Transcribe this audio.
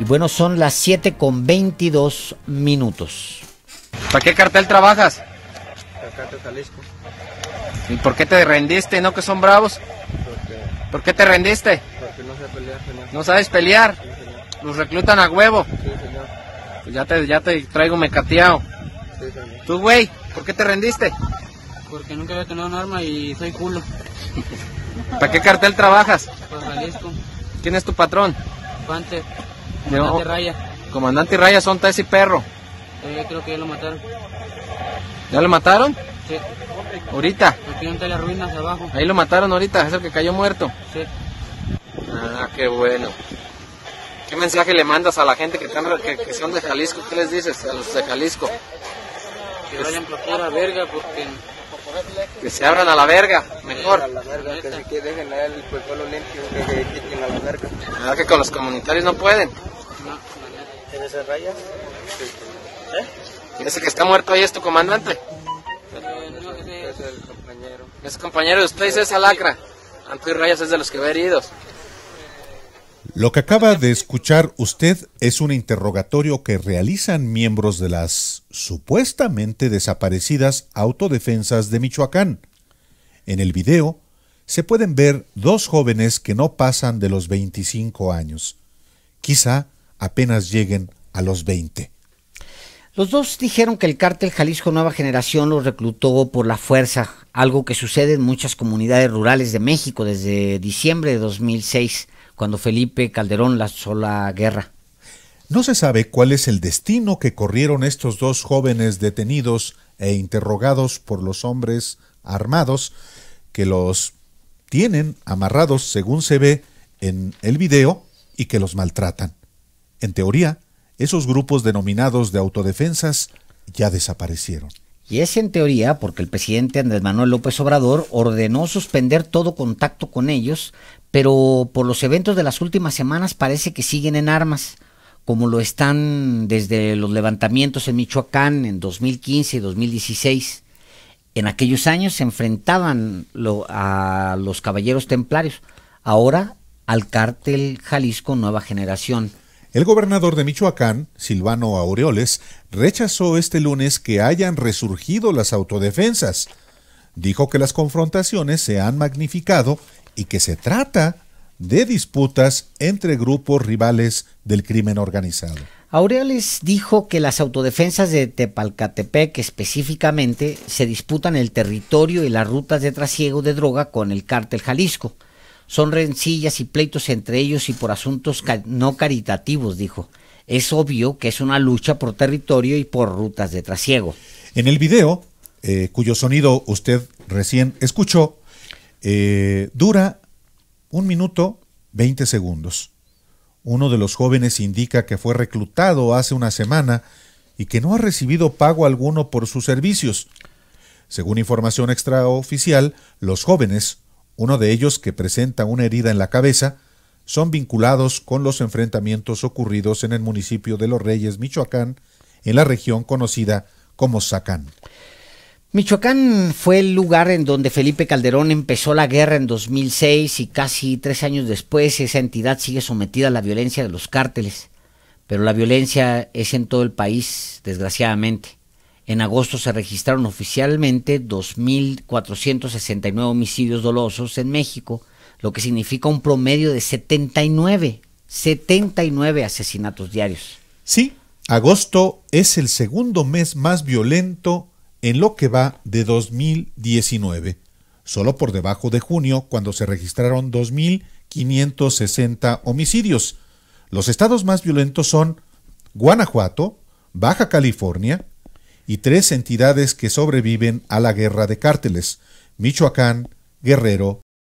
Y bueno, son las 7 con 22 minutos. ¿Para qué cartel trabajas? Para Cártel Jalisco. ¿Y por qué te rendiste? ¿No que son bravos? Porque, ¿Por qué te rendiste? porque no sé pelear, señor. ¿No sabes pelear? Sí, señor. Los reclutan a huevo. Sí, señor. Pues ya te, ya te traigo mecateado. Sí, señor. Tú, güey, ¿por qué te rendiste? Porque nunca había tenido un arma y soy culo. ¿Para qué cartel trabajas? Por Jalisco, ¿Quién es tu patrón? Pante. Comandante Raya. Comandante Raya son ese perro. Eh, creo que ya lo mataron. ¿Ya lo mataron? Sí, Ahorita. aquí donde las ruinas abajo. Ahí lo mataron ahorita, es el que cayó muerto. Sí. Ah, qué bueno. ¿Qué mensaje le mandas a la gente que, están, que, que son de Jalisco? ¿Qué les dices a los de Jalisco? Que vayan por pura verga porque Que se abran a la verga, mejor. A la verga, que si que dejen pues solo limpio, que quiten a la verga. ¿Verdad que con los comunitarios no pueden? no, la. ¿Tienes esas rayas? Ese que está muerto ahí es tu comandante. No, ese- es el compañero. Es compañero de ustedes, esa lacra. Antonio Rayas es de los que ve heridos. Lo que acaba de escuchar usted es un interrogatorio que realizan miembros de las supuestamente desaparecidas autodefensas de Michoacán. En el video se pueden ver dos jóvenes que no pasan de los 25 años. Quizá apenas lleguen a los 20. Los dos dijeron que el cártel Jalisco Nueva Generación los reclutó por la fuerza, algo que sucede en muchas comunidades rurales de México desde diciembre de 2006, cuando Felipe Calderón lanzó la guerra. No se sabe cuál es el destino que corrieron estos dos jóvenes detenidos e interrogados por los hombres armados que los tienen amarrados según se ve en el video y que los maltratan. En teoría, esos grupos denominados de autodefensas ya desaparecieron. Y es en teoría porque el presidente Andrés Manuel López Obrador ordenó suspender todo contacto con ellos, pero por los eventos de las últimas semanas parece que siguen en armas, como lo están desde los levantamientos en Michoacán en 2015 y 2016. En aquellos años se enfrentaban a los caballeros templarios, ahora al cártel Jalisco Nueva Generación. El gobernador de Michoacán, Silvano Aureoles, rechazó este lunes que hayan resurgido las autodefensas. Dijo que las confrontaciones se han magnificado y que se trata de disputas entre grupos rivales del crimen organizado. Aureoles dijo que las autodefensas de Tepalcatepec específicamente se disputan el territorio y las rutas de trasiego de droga con el cártel Jalisco. Son rencillas y pleitos entre ellos y por asuntos ca- no caritativos, dijo. Es obvio que es una lucha por territorio y por rutas de trasiego. En el video, eh, cuyo sonido usted recién escuchó, eh, dura un minuto 20 segundos. Uno de los jóvenes indica que fue reclutado hace una semana y que no ha recibido pago alguno por sus servicios. Según información extraoficial, los jóvenes, uno de ellos que presenta una herida en la cabeza, son vinculados con los enfrentamientos ocurridos en el municipio de Los Reyes, Michoacán, en la región conocida como Sacán. Michoacán fue el lugar en donde Felipe Calderón empezó la guerra en 2006 y casi tres años después esa entidad sigue sometida a la violencia de los cárteles. Pero la violencia es en todo el país, desgraciadamente. En agosto se registraron oficialmente 2.469 homicidios dolosos en México, lo que significa un promedio de 79, 79 asesinatos diarios. Sí, agosto es el segundo mes más violento en lo que va de 2019, solo por debajo de junio, cuando se registraron 2.560 homicidios. Los estados más violentos son Guanajuato, Baja California y tres entidades que sobreviven a la guerra de cárteles, Michoacán, Guerrero